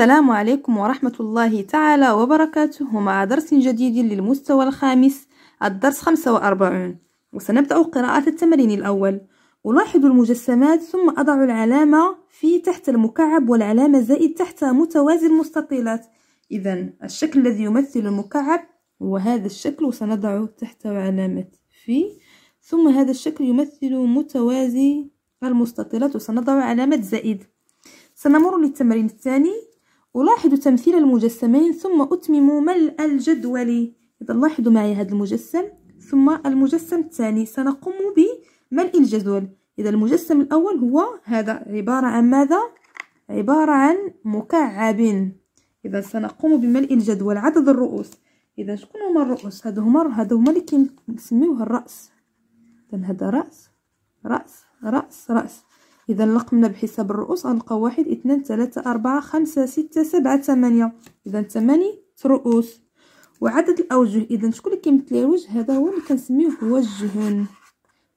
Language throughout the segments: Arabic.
السلام عليكم ورحمة الله تعالى وبركاته. مع درس جديد للمستوى الخامس الدرس 45 وسنبدأ قراءة التمرين الأول. ألاحظ المجسمات ثم أضع العلامة في تحت المكعب والعلامة زائد تحت متوازي المستطيلات. إذا الشكل الذي يمثل المكعب هو هذا الشكل وسنضع تحته علامة في ثم هذا الشكل يمثل متوازي المستطيلات وسنضع علامة زائد. سنمر للتمرين الثاني. ألاحظ تمثيل المجسمين ثم أتمم ملء الجدول. إذا لاحظوا معي هذا المجسم ثم المجسم الثاني. سنقوم بملء الجدول. إذا المجسم الأول هو هذا. عبارة عن ماذا؟ عبارة عن مكعب. إذا سنقوم بملء الجدول. عدد الرؤوس. إذا شكون هما الرؤوس؟ هذا هما هذا هما اللي كنسميوه الرأس. إذا هذا رأس رأس رأس رأس. إذا لقمنا بحساب الرؤوس غنلقاو واحد اثنان ثلاثة أربعة خمسة ستة سبعة ثمانية. إذا ثمانية رؤوس. وعدد الأوجه. إذا شكون اللي كيمثل الوجه؟ هذا هو اللي كنسميوه وجه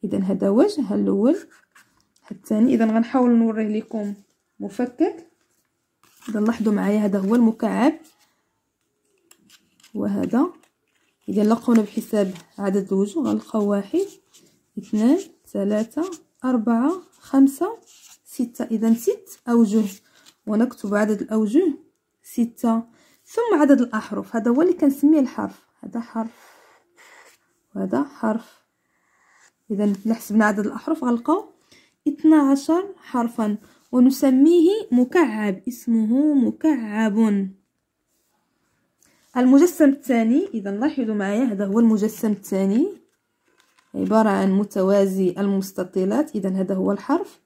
إذا هذا وجه الأول. الثاني. إذا غنحاول نوريه لكم مفكك. إذا لاحظوا معايا هذا هو المكعب. وهذا. إذا لقونا بحساب عدد الوجوه غنلقاو واحد اثنان ثلاثة أربعة خمسة ستة. إذا ست أوجه. ونكتب عدد الأوجه ستة. ثم عدد الأحرف. هذا هو اللي كنسميه الحرف. هذا حرف. وهذا حرف. إذا لحسبنا عدد الأحرف غنلقاو اثنا عشر حرفا. ونسميه مكعب. اسمه مكعب. المجسم الثاني. إذا لاحظوا معايا هذا هو المجسم الثاني. عبارة عن متوازي المستطيلات. إذا هذا هو الحرف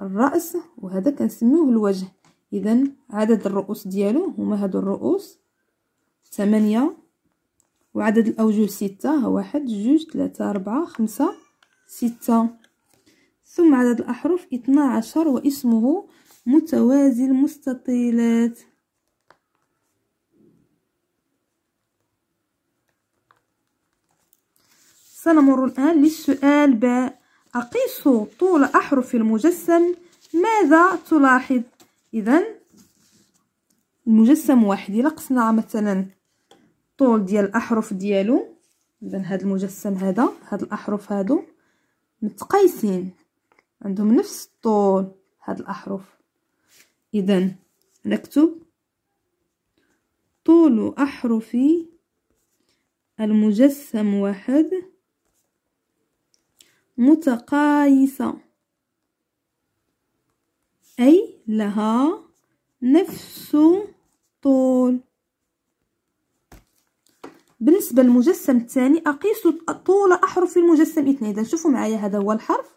الرأس وهذا كنسميوه الوجه. إذا عدد الرؤوس ديالو هما هادو الرؤوس ثمانية وعدد الأوجه ستة واحد جوج ثلاثة أربعة خمسة ستة. ثم عدد الأحرف اثنا عشر واسمه متوازي المستطيلات. سنمر الآن للسؤال باء أقيس طول أحرف المجسم ماذا تلاحظ؟ إذا المجسم واحد. إلا قسنا مثلا طول ديال الأحرف ديالو. إذا هذا المجسم هذا هاد الأحرف هادو متقايسين. عندهم نفس الطول هاد الأحرف. إذا نكتب طول أحرف المجسم واحد متقايسة. أي لها نفس طول. بالنسبة للمجسم الثاني أقيس طول أحرف المجسم اثنين. إذا شوفوا معايا هذا هو الحرف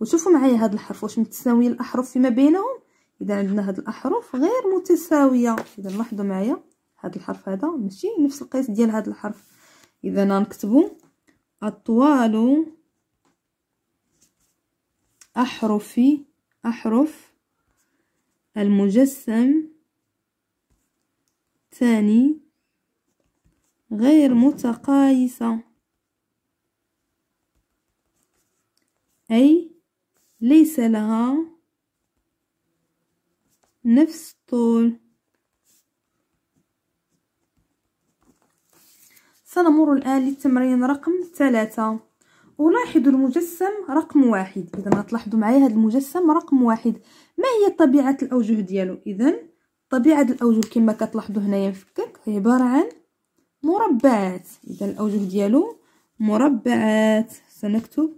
وشوفوا معايا هذا الحرف واش متساوية الأحرف فيما بينهم. إذا عندنا هاد الأحرف غير متساوية. إذا لاحظوا معايا هذا الحرف هذا ماشي نفس القياس ديال هذا الحرف. إذا نكتبو أطوال أحرف أحرف المجسم ثاني غير متقايسة. أي ليس لها نفس الطول سنمر الآن للتمرين رقم ثلاثة. ألاحظ المجسم رقم واحد. ما تلاحظوا معايا هذا المجسم رقم واحد. ما هي طبيعة الأوجه ديالو؟ إذا طبيعة الأوجه كما كتلاحظوا هنايا مفكك عبارة عن مربعات. إذا الأوجه ديالو مربعات. سنكتب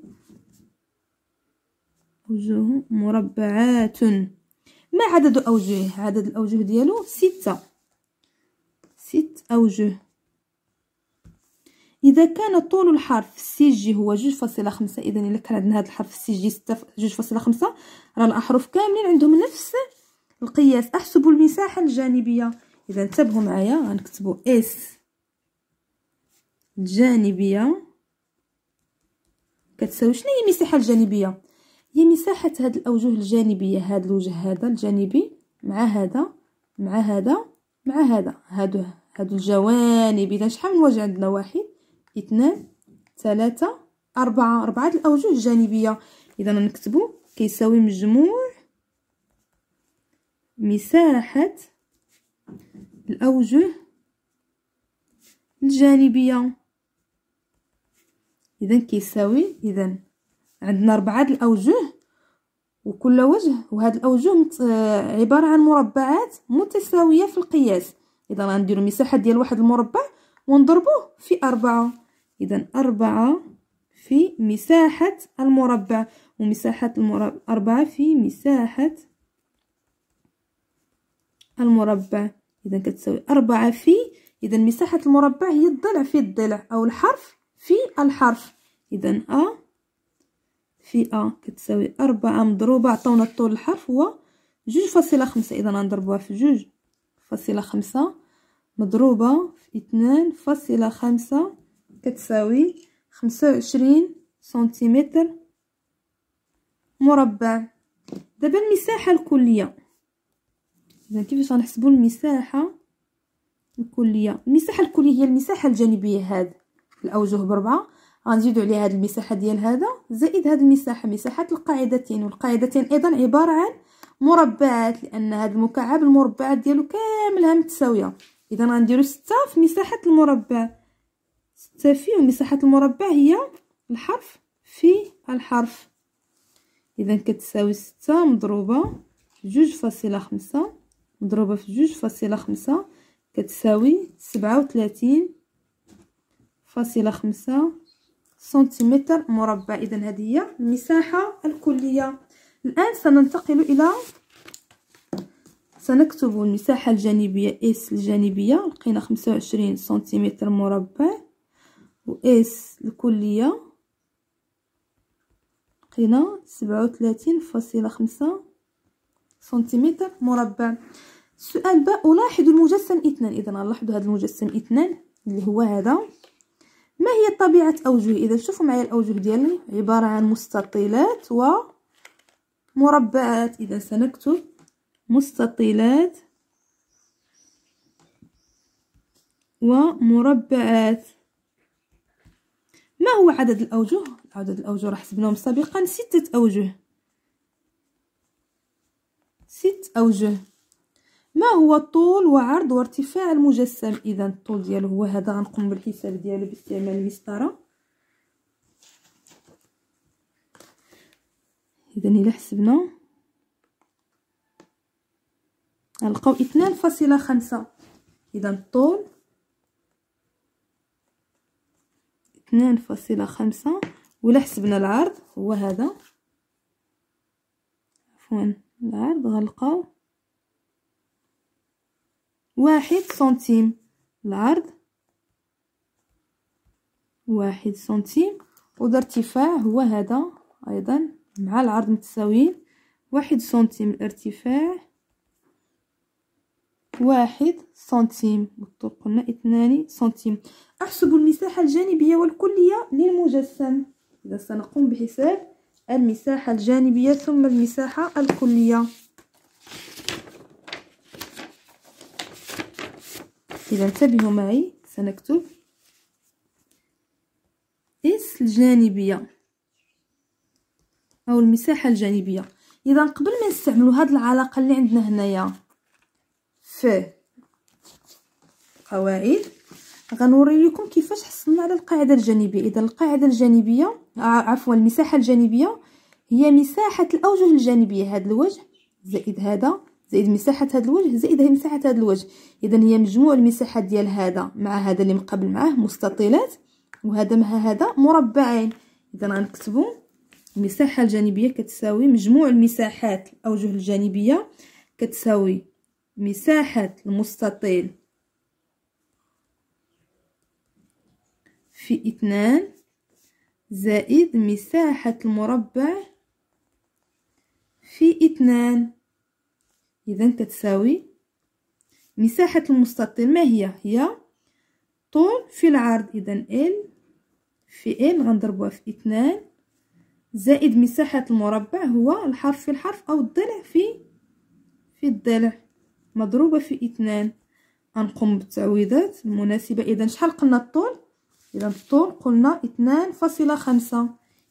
أوجه مربعات. ما عدد أوجه؟ عدد الأوجه ديالو ستة. ست أوجه. إذا كان طول الحرف CG هو جوج فاصلة خمسة إذا إلا كان عندنا هذا الحرف CG ستة جوج فاصلة خمسة راه الأحرف كاملين عندهم نفس القياس. أحسب المساحة الجانبية. إذا انتبهوا معايا غنكتبوا إس الجانبية. كتساوي شنو هي المساحة الجانبية؟ هي مساحة هاد الأوجه الجانبية هاد الوجه هذا الجانبي مع هذا مع هذا مع هذا. هادو هادو الجوانب إذا شحال من وجه عندنا؟ واحد اثنان ثلاثة أربعة. أربعة الأوجه الجانبية إذا نكتبو كيساوي مجموع مساحة الأوجه الجانبية. إذا كيساوي إذا عندنا ربعة الأوجه وكل وجه وهاد الأوجه عبارة عن مربعات متساوية في القياس. إذا غنديرو مساحة ديال واحد المربع ونضربوه في أربعة. إذا أربعة في مساحة المربع ومساحة المربع أربعة في مساحة المربع. إذا كتساوي أربعة في إذا مساحة المربع هي الضلع في الضلع أو الحرف في الحرف. إذا أ في أ كتساوي أربعة مضروبة عطاونا طول الحرف هو جوج فاصلة خمسة. إذا غنضربوها في جوج فاصلة خمسة مضروبة في اثنان فاصلة خمسة كتساوي خمسة وعشرين سنتيمتر مربع. دابا المساحة الكلية. إذا كيفاش غنحسبو المساحة الكلية؟ المساحة الكلية هي المساحة الجانبية هاد الأوجه بربعة. غنزيدو عليها هاد المساحة ديال هذا زائد هاد المساحة مساحة القاعدتين. والقاعدتين أيضا عبارة عن مربعات لأن هاد المكعب المربعات ديالو كاملها متساوية. إذا غنديرو ستة في مساحة المربع. ستة في ومساحة المربع هي الحرف في الحرف. إذا كتساوي ستة مضروبة جوج فاصلة خمسة مضروبة في جوج فاصلة خمسة كتساوي سبعة وثلاثين فاصلة خمسة سنتيمتر مربع. إذا هذه هي المساحة الكلية. الآن سننتقل إلى سنكتب المساحة الجانبية S الجانبية. لقينا خمسة وعشرين سنتيمتر مربع. و S الكلية. لقينا سبعة وثلاثين فاصلة خمسة سنتيمتر مربع. السؤال باء ألاحظ المجسم اثنان. إذا نلاحظ هذا المجسم اثنان اللي هو هذا. ما هي طبيعة أوجه؟ إذا شوفوا معايا الأوجه ديالي عبارة عن مستطيلات ومربعات إذا سنكتب مستطيلات ومربعات هو عدد الأوجه؟ عدد الأوجه راح حسبناهم سابقا ستة أوجه. ست أوجه. ما هو طول وعرض وارتفاع المجسم؟ اذا الطول ديالو هو هذا غنقوم بالحساب ديالو باستعمال المسطرة. اذا إلى حسبنا. غنلقاو اثنان فاصلة خمسة. اذا الطول اثنان فاصلة خمسة ولا حسبنا العرض هو هذا. عفوا العرض غنلقاو واحد سنتيم. العرض واحد سنتيم. والارتفاع هو هذا أيضا مع العرض متساويين. واحد سنتيم الارتفاع واحد سنتيم والطول قلنا اثنان سنتيم. أحسب المساحة الجانبية والكلية للمجسم. إذا سنقوم بحساب المساحة الجانبية ثم المساحة الكلية. إذا انتبهوا معي سنكتب اس الجانبية أو المساحة الجانبية. إذا قبل ما نستعملوا هاد العلاقة اللي عندنا هنايا في قواعد. غنوري لكم كيفاش حصلنا على القاعدة الجانبية. إذا القاعدة الجانبية عفوا المساحة الجانبية هي مساحة الأوجه الجانبية. هذا الوجه زائد هذا زائد مساحة هذا الوجه زائد هي مساحة هذا الوجه. إذا هي مجموع المساحات ديال هذا مع هذا اللي مقابل معاه مستطيلات وهذا مع هذا مربعين. إذا غنكتبو المساحة الجانبية كتساوي مجموع المساحات الأوجه الجانبية كتساوي مساحة المستطيل في اثنان زائد مساحة المربع في اثنان. إذا كتساوي مساحة المستطيل ما هي؟ هي طول في العرض. إذا ال في ال غنضربوها في اثنان زائد مساحة المربع هو الحرف في الحرف أو الضلع في في الضلع. مضروبة في إثنان. غنقوم بالتعويضات المناسبة. إذا شحال قلنا الطول؟ إذا الطول قلنا إثنان فاصلة خمسة.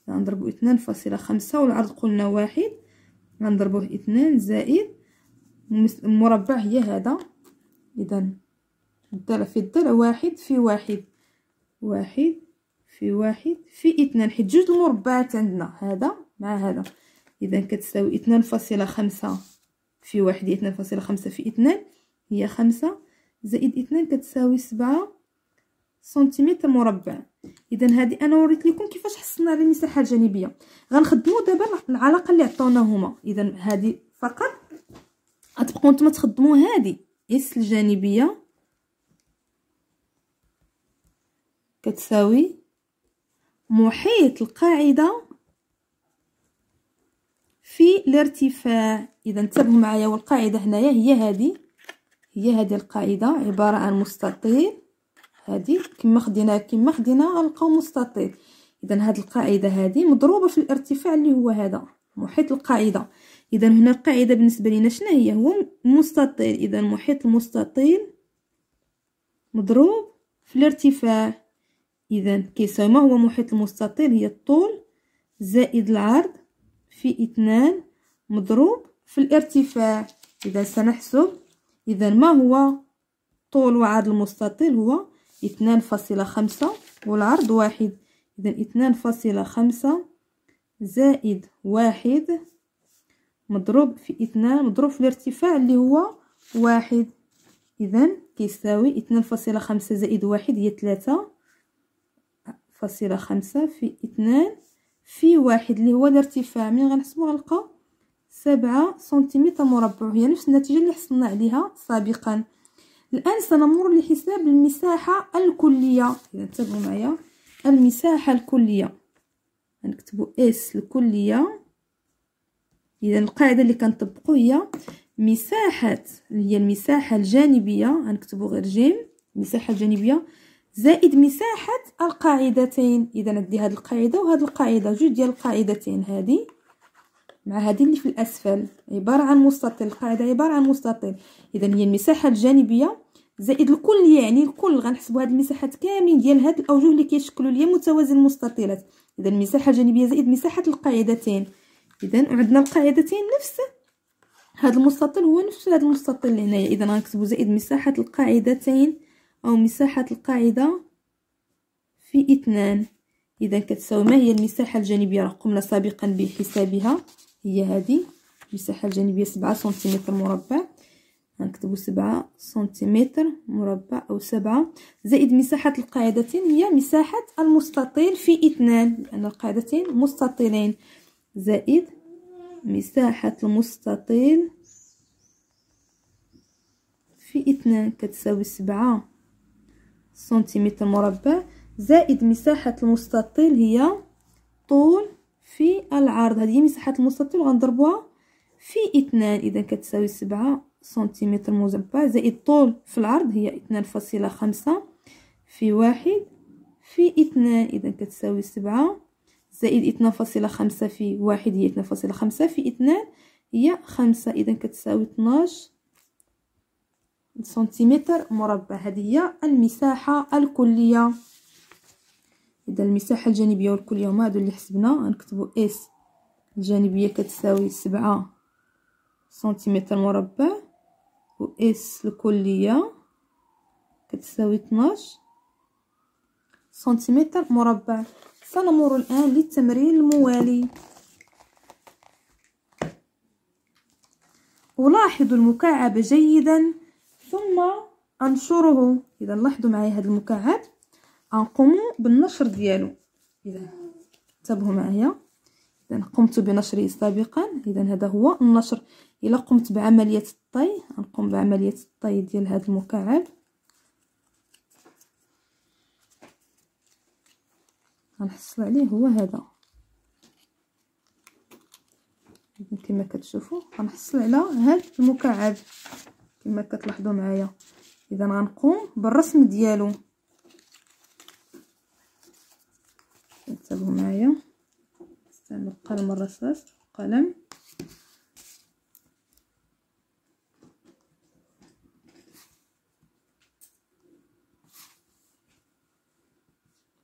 غنضربو إثنان فاصلة خمسة والعرض قلنا واحد. غنضربوه إثنان زائد. المربع هي هذا. إذا الضلع في الضلع واحد في واحد. واحد في واحد في إثنان. حيت جوج المربعات عندنا. هذا مع هذا. إذا كتساوي إثنان فاصلة خمسة. في واحد هي اثنان فاصلة خمسة في اثنان هي خمسة زائد اثنان كتساوي سبعة سنتيمتر مربع. اذا هذه أنا وريت لكم كيفاش حصلنا على المساحة الجانبية. غنخدموا دابا العلاقة اللي عطاونا اذا هذه فقط. غتبقاو نتوما تخدموا هذه إس الجانبية كتساوي محيط القاعدة في الارتفاع. إذا انتبهوا معايا والقاعدة هنايا هي هذه. هي هذه القاعدة عبارة عن مستطيل. هذه كما خدينا كما خدينا غنلقاو مستطيل. إذا هذه القاعدة هذه مضروبة في الارتفاع اللي هو هذا محيط القاعدة. إذا هنا القاعدة بالنسبة لنا شنو هي؟ هو مستطيل. إذا محيط المستطيل مضروب في الارتفاع. إذا كيساوي ما هو محيط المستطيل؟ هي الطول زائد العرض في اثنان مضروب في الارتفاع. إذا سنحسب إذا ما هو طول وعرض المستطيل؟ هو اثنان فاصلة خمسة والعرض واحد. إذا اثنان فاصلة خمسة زائد واحد مضروب في اثنان مضروب في الارتفاع اللي هو واحد. إذا كيساوي اثنان فاصلة خمسة زائد واحد هي ثلاثة فاصلة خمسة في اثنان في واحد اللي هو الارتفاع من غنحسبو غنلقى سبعة سنتيمتر مربع. هي نفس النتيجة اللي حصلنا عليها سابقا. الآن سنمر لحساب المساحة الكلية. إذا انتبهوا معايا. المساحة الكلية. نكتبو إس الكلية. إذا القاعدة اللي كنطبقو هي مساحة اللي هي المساحة الجانبية. غنكتبو غير جيم. المساحة الجانبية زائد مساحة القاعدتين. إذا ندي هاد القاعدة وهاد القاعدة جوج ديال القاعدتين هادي. مع هذه اللي في الأسفل. عبارة عن مستطيل. القاعدة عبارة عن مستطيل. إذا هي المساحة الجانبية. زائد الكل يعني الكل غنحسبوا هاد المساحات كاملين ديال هاد الأوجه اللي كيشكلوا ليا متوازي المستطيلات. إذا المساحة الجانبية زائد مساحة القاعدتين. إذا عندنا القاعدتين نفس هاد المستطيل هو نفس هاد المستطيل اللي هنايا إذا غنكتبوا زائد مساحة القاعدتين. أو مساحة القاعدة في اثنان. إذا كتساوي ما هي المساحة الجانبية؟ قمنا سابقا بحسابها. هي هذه المساحة الجانبية سبعة سنتيمتر مربع. غنكتبو سبعة سنتيمتر مربع أو سبعة. زائد مساحة القاعدتين هي مساحة المستطيل في اثنان لأن القاعدتين مستطيلين. زائد مساحة المستطيل في اثنان. كتساوي سبعة سنتيمتر مربع زائد مساحة المستطيل هي طول في العرض. هذه مساحة المستطيل غنضربوها في اثنان. إذا كتساوي سبعة سنتيمتر مربع زائد طول في العرض هي اثنان فاصلة خمسة في واحد في اثنان. إذا كتساوي سبعة زائد اثنان فاصلة خمسة في واحد هي اثنان فاصلة خمسة في اثنان هي خمسة. إذا كتساوي اثناش سنتيمتر مربع. هذه هي المساحة الكلية. إذا المساحة الجانبية والكلية هما هادو اللي حسبنا. غنكتبو S الجانبية كتساوي سبعة سنتيمتر مربع و S الكلية كتساوي 12 سنتيمتر مربع. سنمر الآن للتمرين الموالي. ألاحظ المكعب جيدا. ثم أنشره. إذا لاحظوا معايا هذا المكعب. غنقوموا بالنشر ديالو. إذا انتبهوا معايا. إذا قمت بنشره سابقا. إذا هذا هو النشر. إلا قمت بعملية الطي غنقوم بعملية الطي ديال هذا المكعب. غنحصل عليه. هو هذا. كما كتشوفوا غنحصل على هذا المكعب. كما كتلاحظوا معايا. إذا غنقوم بالرسم ديالو. انتبهوا معايا. نستعمل قلم الرصاص قلم.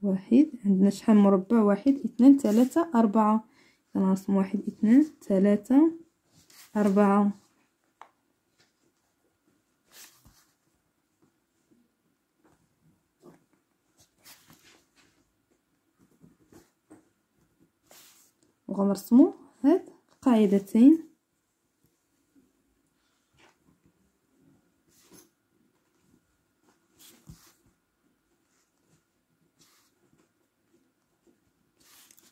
واحد. عندنا شحال مربع؟ واحد اثنان ثلاثة أربعة. كنرسم واحد اثنان ثلاثة أربعة. وغنرسمو هاد القاعدتين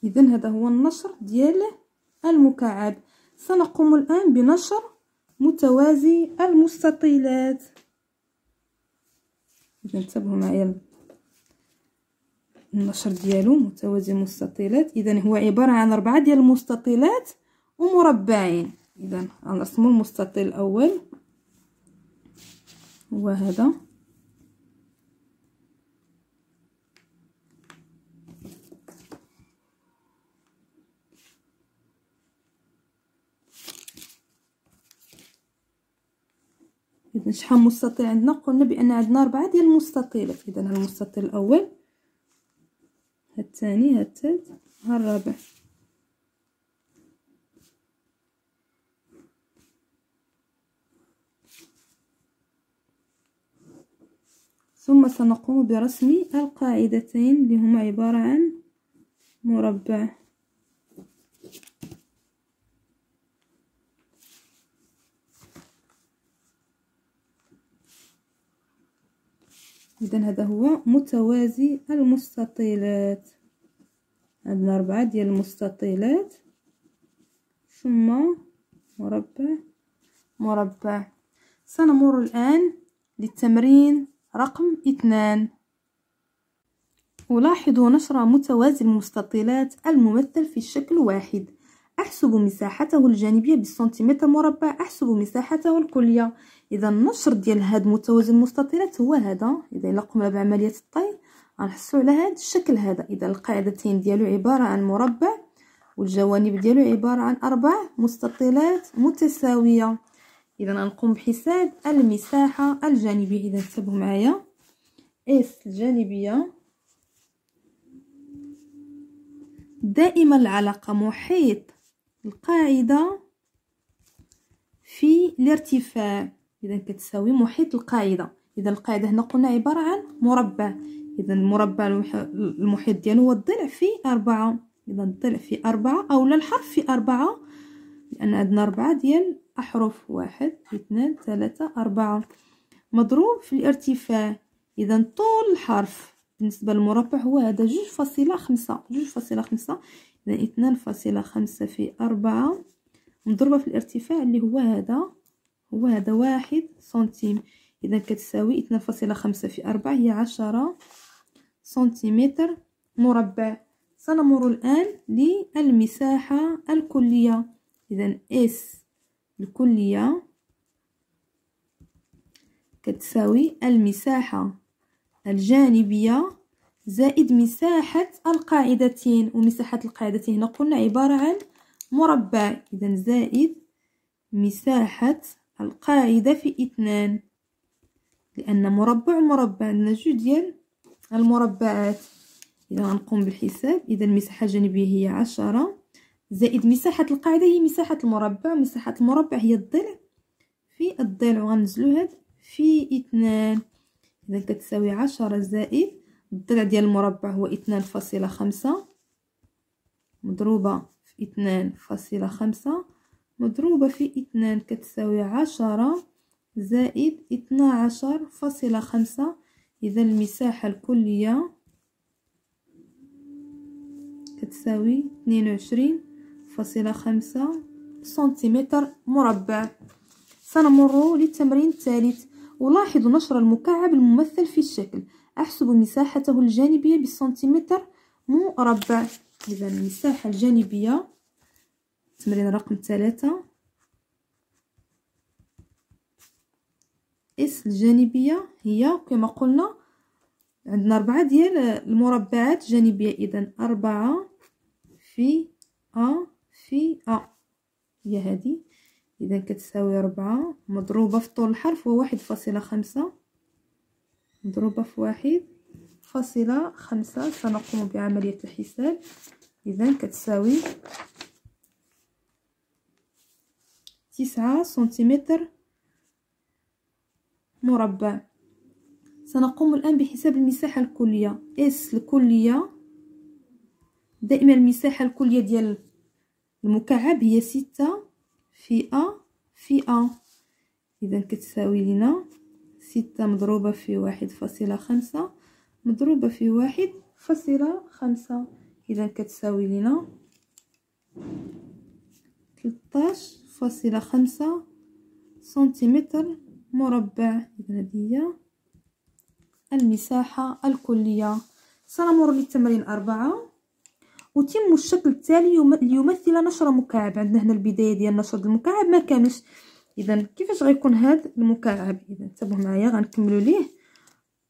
إذا هذا هو النشر ديال المكعب. سنقوم الآن بنشر متوازي المستطيلات. إذا انتبهوا معايا. النشر ديالو متوازي المستطيلات إذا هو عبارة عن أربعة ديال المستطيلات ومربعين. إذا غنرسمو المستطيل الأول هو هذا. إذا شحال مستطيل عندنا؟ قلنا بأن عندنا أربعة ديال المستطيلات. إذا المستطيل الأول ها الثاني ها الثالث ها الرابع. ثم سنقوم برسم القاعدتين اللي هما عبارة عن مربع. إذا هذا هو متوازي المستطيلات. عندنا أربعة ديال المستطيلات. ثم مربع. مربع. سنمر الآن للتمرين رقم اثنان. ألاحظ نشر متوازي المستطيلات الممثل في الشكل واحد. أحسب مساحته الجانبية بالسنتيمتر مربع أحسب مساحته الكلية. إذا النشر ديال هاد متوازي المستطيلات هو هذا. إذا إلا قمنا بعملية الطي غنحصلو على هاد الشكل هذا. إذا القاعدتين ديالو عبارة عن مربع والجوانب ديالو عبارة عن أربع مستطيلات متساوية. إذا غنقوم بحساب المساحة الجانبية. إذا انتبهوا معايا. إس الجانبية دائما العلاقة محيط القاعدة في الارتفاع. إذا كتساوي محيط القاعدة. إذا القاعدة هنا قلنا عبارة عن مربع. إذا المربع المحيط ديالو هو الضلع في أربعة. إذا الضلع في أربعة أولا الحرف في أربعة. لأن عندنا أربعة ديال أحرف واحد اثنان ثلاثة أربعة. مضروب في الارتفاع. إذا طول الحرف بالنسبة للمربع هو هذا جوج فاصلة خمسة. جوج فاصلة خمسة. إذا اثنان فاصلة خمسة في أربعة. مضروبة في الارتفاع اللي هو هذا. هو هذا واحد سنتيم. إذا كتساوي اثنان فاصلة خمسة في أربعة هي عشرة سنتيمتر مربع. سنمر الآن للمساحة الكلية. إذا اس الكلية كتساوي المساحة الجانبية زائد مساحة القاعدتين. ومساحة القاعدتين هنا قلنا عبارة عن مربع. إذا زائد مساحة القاعدة في إثنان لأن مربع مربع عندنا جوج ديال المربعات. إذا غنقوم بالحساب إذا المساحة الجانبية هي عشرة زائد مساحة القاعدة هي مساحة المربع مساحة المربع هي الضلع. في الضلع وغنزلو هاد في إثنان. إذا كتساوي عشرة زائد الضلع ديال المربع هو إثنان فاصلة خمسة. مضروبة في إثنان فاصلة خمسة. مضروبة في اثنان كتساوي عشرة زائد اثنا عشر فاصلة خمسة. إذا المساحة الكلية كتساوي اثنين وعشرين فاصلة خمسة سنتيمتر مربع. سنمر للتمرين الثالث. ألاحظ نشر المكعب الممثل في الشكل. أحسب مساحته الجانبية بالسنتيمتر مربع. إذا المساحة الجانبية تمرين رقم ثلاثة. اس الجانبية هي كما قلنا عندنا أربعة ديال المربعات جانبية إذا أربعة في أ في أ. هي هذه. إذا كتساوي ربعة مضروبة في طول الحرف هو واحد فاصلة خمسة. مضروبة في واحد فاصلة خمسة. سنقوم بعملية الحساب. إذا كتساوي تسعة سنتيمتر. مربع. سنقوم الآن بحساب المساحة الكلية. اس الكلية. دائما المساحة الكلية ديال المكعب هي ستة. في أ إذا كتساوي لنا ستة مضروبة في واحد فاصلة خمسة مضروبة في واحد فاصلة خمسة. إذا كتساوي لنا تلطاش. فاصلة خمسة سنتيمتر مربع إذا هي المساحة الكلية. سنمر للتمرين أربعة. أتم الشكل التالي ليمثل نشر مكعب. عندنا هنا البداية ديال نشر المكعب. ما كاملش اذا كيفاش غيكون هذا المكعب؟ اذا انتبهوا معايا غنكملوا ليه.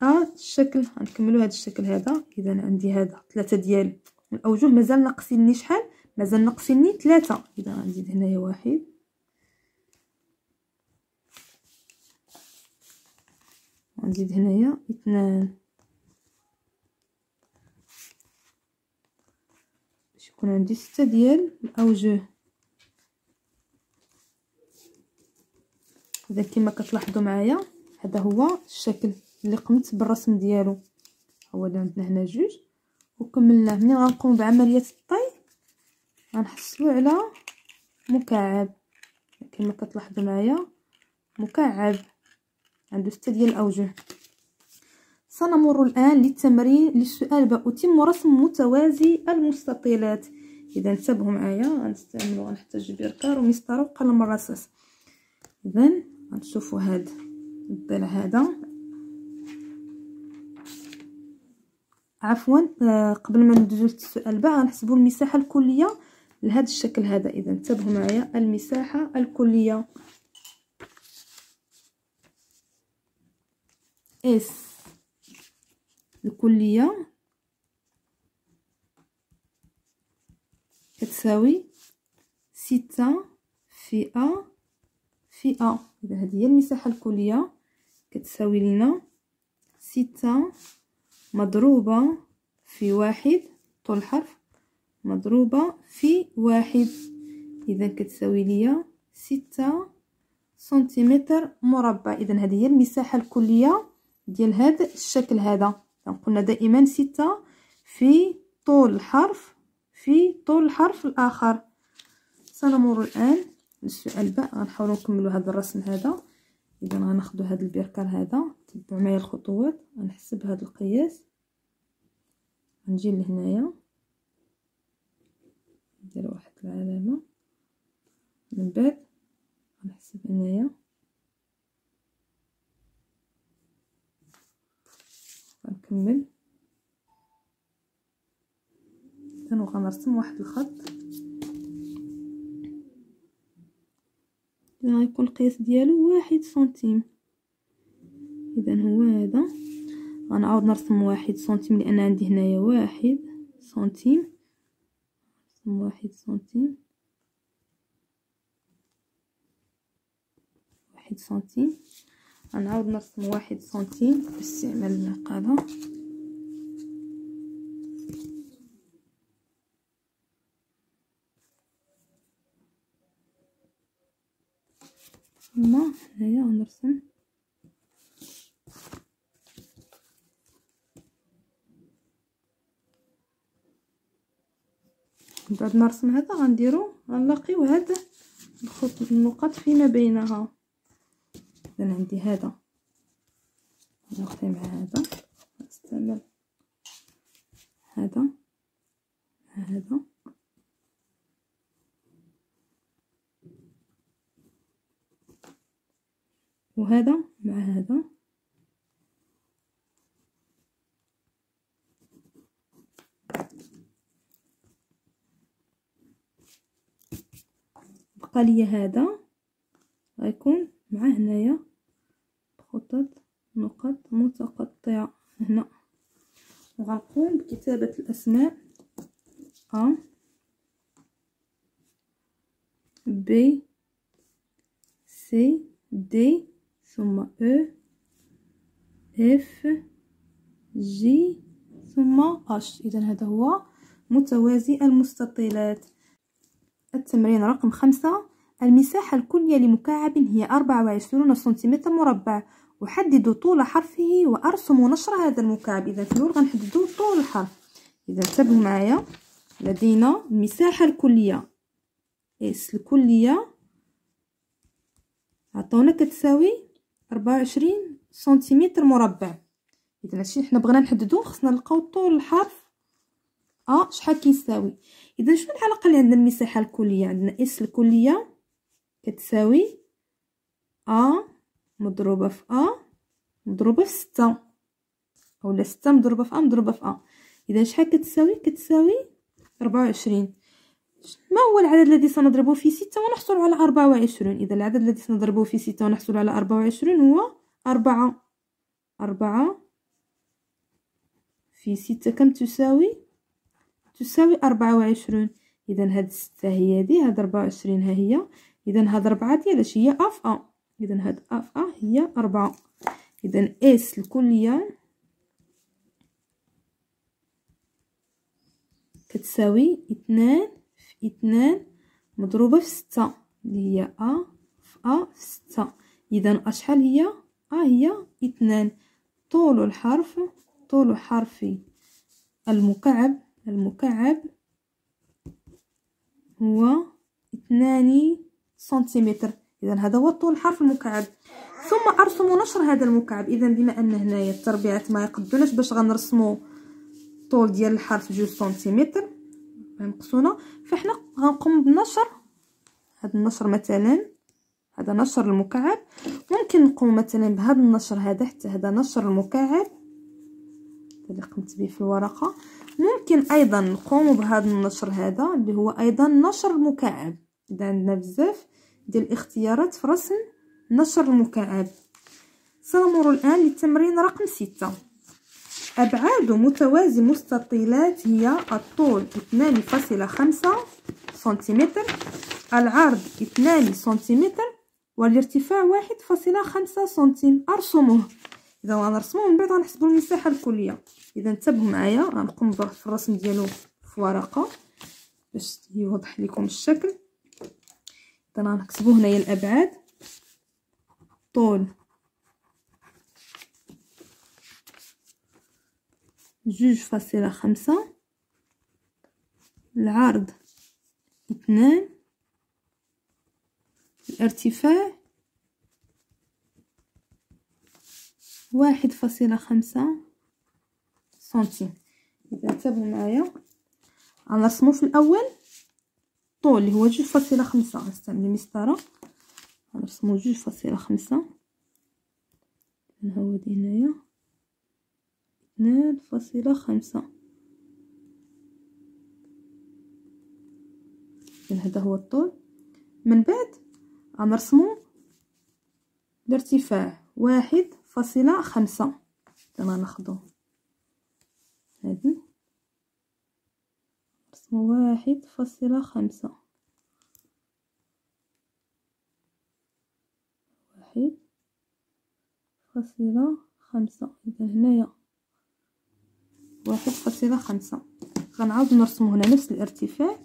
ها الشكل. غنكملوا هذا الشكل هذا. اذا عندي هذا. ثلاثة ديال الأوجه. مازال ناقصيني شحال؟ مازال ناقصيني ثلاثة. اذا غنزيد هنايا واحد. غنزيد هنايا اثنان. باش يكون عندي ستة ديال الاوجه إذا كما كتلاحظوا معايا هذا هو الشكل اللي قمت بالرسم ديالو. هو اللي عندنا هنا جوج. وكملناه منين غنقوم بعملية الطي. غنحصلوا على مكعب. كما كتلاحظوا معايا مكعب. عنده ستة ديال الاوجه سنمر الآن للتمرين للسؤال باء اتم رسم متوازي المستطيلات. إذا انتبهوا معايا غنستعملوا غنحتاج بيركار ومسطرة وقلم الرصاص. إذا غنشوفوا هذا الضلع هذا. عفوا آه، قبل ما ندوزو للسؤال بقى غنحسبوا المساحة الكلية لهذا الشكل هذا. إذا انتبهوا معايا المساحة الكلية. إس. الكليه كتساوي ستة في أ في أ إذا هذه هي المساحة الكلية كتساوي لنا ستة مضروبة في واحد. طول الحرف مضروبة في واحد. إذا كتساوي ليا ستة سنتيمتر مربع. إذا هذه هي المساحة الكلية ديال هذا الشكل هذا. قلنا دائما ستة في طول الحرف في طول الحرف الآخر. سنمر الآن للسؤال باء غنحاولوا نكملوا هذا الرسم هذا. إذا غناخذوا هذا البركر هذا. تبعوا معايا الخطوات. غنحسب هذا القياس. غنجي لهنايا. ندير واحد العلامة. من بعد غنحسب هنايا. غنكمل اذا غنرسم واحد الخط. غيكون القياس ديالو واحد سنتيم. اذا هو هذا. غنعاود نرسم واحد سنتيم لأن عندي هنايا واحد سنتيم. نرسم واحد سنتيم. واحد سنتيم. غنعاود نرسم واحد سنتيم باستعمال المقاله ثم هنايا غنرسم. بعد ما نرسم هذا غنديرو غنلاقيو هاد الخط النقط فيما بينها. اذا عندي هذا. نلقي مع هذا. نستعمل هذا. مع هذا. وهذا مع هذا. بقى لي هذا. غيكون مع هنايا. خطط نقط متقطعة. هنا. وغنقوم بكتابة الأسماء. أ B C D ثم E F G ثم H اذا هذا هو متوازي المستطيلات. التمرين رقم خمسة. المساحة الكلية لمكعب هي أربعة وعشرون سنتيمتر مربع. أحدد طول حرفه وأرسم نشر هذا المكعب. إذا في الأول غنحددو طول الحرف. إذا انتبهوا معايا لدينا المساحة الكلية. S الكلية. عطونا كتساوي ربعة وعشرين سنتيمتر مربع. إذا هادشي حنا بغينا نحددو خصنا نلقاو طول الحرف. A شحال كيساوي؟ إذا شنو العلاقة اللي عندنا المساحه الكلية؟ عندنا S الكلية كتساوي A مضروبة في A مضروبة في ستة. أولا ستة مضروبة في ا مضروبة في ا إذا شحال كتساوي؟ كتساوي ربعة وعشرين. ما هو العدد الذي سنضربه في ستة ونحصل على أربعة وعشرون إذا العدد الذي سنضربه في ستة ونحصل على أربعة وعشرون هو أربعة. أربعة في ستة كم تساوي؟ تساوي أربعة وعشرون إذا هاد ستة هي هادي هاد ربعة وعشرين ها هي. إذا هاد ربعة ديال اش هي A في A. إذا هاد A في A هي أربعة إذا S الكلية كتساوي اثنان في اثنان مضروبة في ستة. اللي هي A في A في ستة. إذا أشحال هي؟ A هي اثنان. طول الحرف طول حرف المكعب. المكعب هو اثنان سنتيمتر. اذا هذا هو طول حرف المكعب. ثم أرسم نشر هذا المكعب. اذا بما أن هنايا التربيعات ما يقدوناش باش غنرسمو طول ديال الحرف جوج سنتيمتر. غنقصونا فاحنا غنقوم بنشر هذا النشر مثلا هذا نشر المكعب. ممكن نقوم مثلا بهذا النشر هذا حتى هذا نشر المكعب. اللي قمت به في الورقة. ممكن أيضا نقوم بهذا النشر هذا اللي هو أيضا نشر المكعب. اذا عندنا بزاف. ديال الاختيارات في رسم نشر المكعب. سنمر الآن للتمرين رقم ستة. أبعاد متوازي مستطيلات هي الطول 2.5 سنتيمتر العرض 2 سنتيمتر والارتفاع 1.5 سنتيم ارسموه إذا غنرسموه من بعد غنحسبوا المساحة الكلية. إذا انتبهوا معايا غنقوم في الرسم ديالو في ورقة باش يوضح لكم الشكل. اذا غنكتبوا هنايا الأبعاد. طول. جوج فاصلة خمسة. العرض اثنان. الارتفاع واحد فاصلة خمسة سنتيم. إذا انتبهوا معايا. غنرسمو في الأول. طول اللي هو جوج فاصلة خمسة. غنستعمل المسطرة غنرسمو جوج فاصلة خمسة. نهود هنايا. اثنان فاصلة خمسة. هذا هو الطول. من بعد غنرسمو الارتفاع واحد فاصلة خمسة. كما ناخدو. هادي. واحد فاصلة خمسة. واحد فاصلة خمسة. إذا هنايا واحد فاصلة خمسة. غنعاود نرسمو هنا نفس الارتفاع.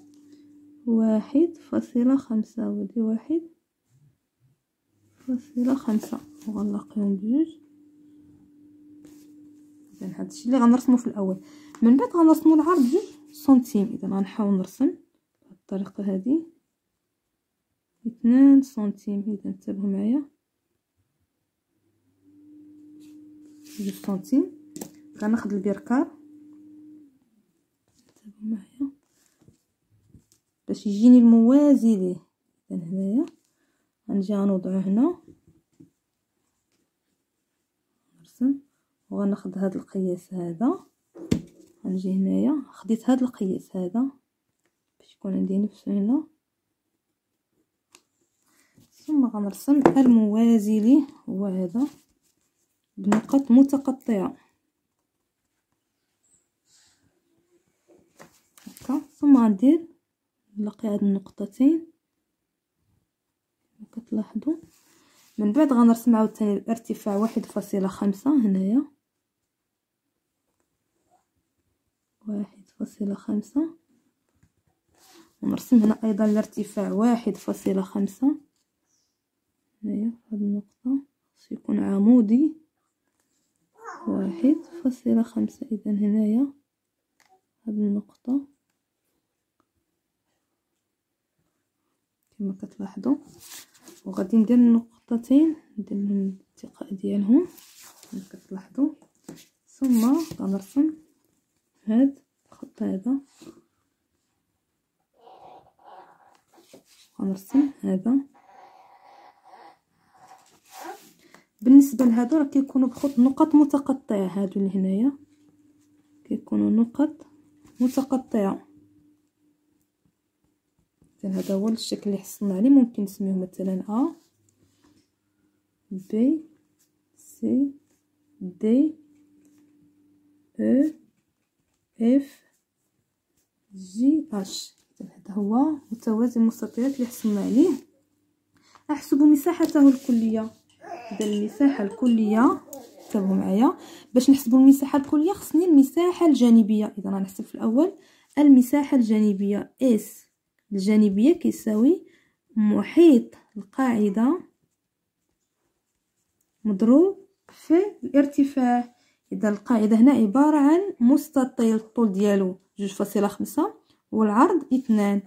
واحد فاصلة خمسة. ودي واحد فاصلة خمسة. وغنلاقيهم بجوج. إذا هادشي اللي غنرسمو في الأول. من بعد غنرسمو العرض جوج سنتيم اذا غنحاول نرسم بهاد الطريقة هادي اثنان سنتيم اذا انتبهوا معايا. جوج سنتيم غناخد البركار انتبهوا معايا. باش يجيني الموازي ليه. اذا هنايا. غنجي غنوضعو هنا. نرسم. وغناخد هاد القياس هذا. غنجي هنايا. خديت هاد القياس هذا باش يكون عندي نفس هنا. ثم غنرسم الموازي ليه هو هذا بنقط متقطعة. هكا. ثم غندير نلقي هاد النقطتين. كتلاحظوا. من بعد غنرسم عاوتاني الارتفاع واحد فاصلة خمسة هنايا. واحد فاصلة خمسة. ونرسم هنا أيضا الارتفاع واحد فاصلة خمسة. هنايا هاد النقطة خصو يكون عمودي. واحد فاصلة خمسة. اذا هنايا هاد النقطة. كما كتلاحظوا وغادي ندير نقطتين ندير لهم الاتقاء ديالهم. كما كتلاحظوا. ثم غنرسم هاد الخط هذا. غنرسم هذا. بالنسبة لهادو راه كيكونوا بخط نقط متقطعة هادو اللي هنايا كيكونوا نقط متقطعة. هذا هو الشكل اللي حصلنا عليه. ممكن نسميه مثلا ا بي C D E F G H هذا هو متوازي المستطيلات اللي حصلنا عليه. أحسب مساحته الكلية. إذا المساحة الكلية انتبهوا معايا. باش نحسبوا المساحة الكلية خصني المساحة الجانبية. إذا غنحسب في الأول المساحة الجانبية S الجانبية كيساوي محيط القاعدة مضروب في الارتفاع. إذا القاعدة هنا عبارة عن مستطيل الطول ديالو جوج فاصلة خمسة والعرض اثنان.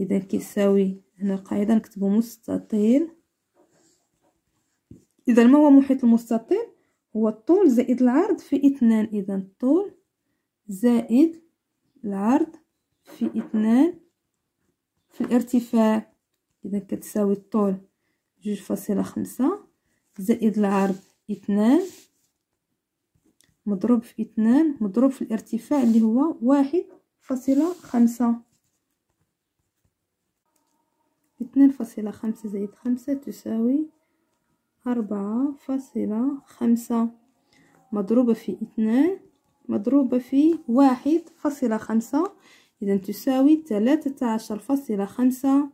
إذا كيساوي هنا القاعدة نكتبو مستطيل. إذا ما هو محيط المستطيل؟ هو الطول زائد العرض في اثنان. إذا الطول زائد العرض في اثنان في الارتفاع. إذا كتساوي الطول جوج فاصلة خمسة زائد العرض اثنان. مضروب في اثنان مضروب في الارتفاع اللي هو واحد فاصلة خمسة. اثنان فاصلة خمسة زائد خمسة تساوي أربعة فاصلة خمسة. مضروبة في اثنان مضروبة في واحد فاصلة خمسة. إذا تساوي ثلاثة عشر فاصلة خمسة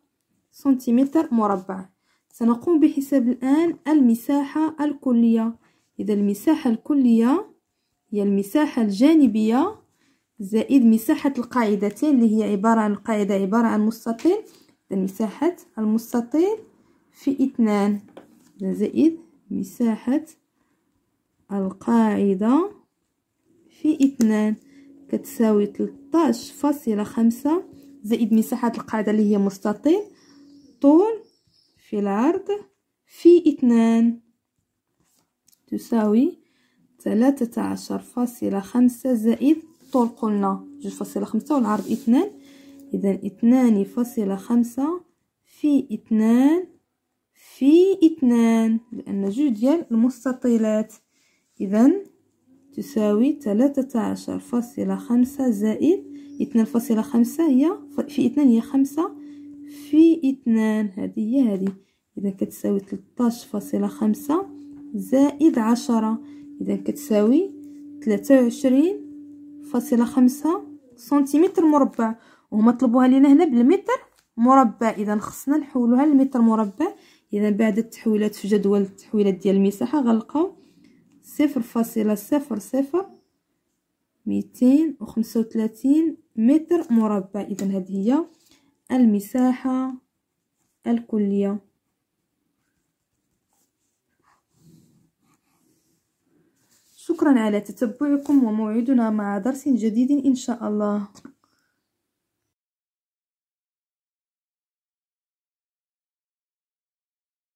سنتيمتر مربع. سنقوم بحساب الآن المساحة الكلية. إذا المساحة الكلية هي المساحة الجانبية زائد مساحة القاعدتين اللي هي عبارة عن القاعدة عبارة عن مستطيل. مساحة المستطيل في اثنان زائد مساحة القاعدة في اثنان. كتساوي تلطاش فاصلة خمسة زائد مساحة القاعدة اللي هي مستطيل. طول في العرض في اثنان. تساوي ثلاثة عشر فاصلة خمسة زائد طول قلنا جوج فاصلة خمسة والعرض اثنان. إذا اثنان فاصلة خمسة في اثنان في اثنان لأن جوج ديال المستطيلات. إذا تساوي ثلاثة عشر فاصلة خمسة زائد اثنان فاصلة خمسة هي في اثنان هي خمسة في اثنان. هذه هي هذه. إذا كتساوي تلطاش فاصلة خمسة زائد عشرة. إذا كتساوي ثلاثة وعشرين فاصلة خمسة سنتيمتر مربع. وهما طلبوها لينا هنا بالمتر مربع. إذا خصنا نحولوها للمتر مربع. إذا بعد التحويلات في جدول التحويلات ديال المساحة غنلقاو صفر فاصلة صفر صفر ميتين وخمسة وثلاثين متر مربع. إذا هذه هي المساحة الكلية. شكرا على تتبعكم وموعدنا مع درس جديد إن شاء الله.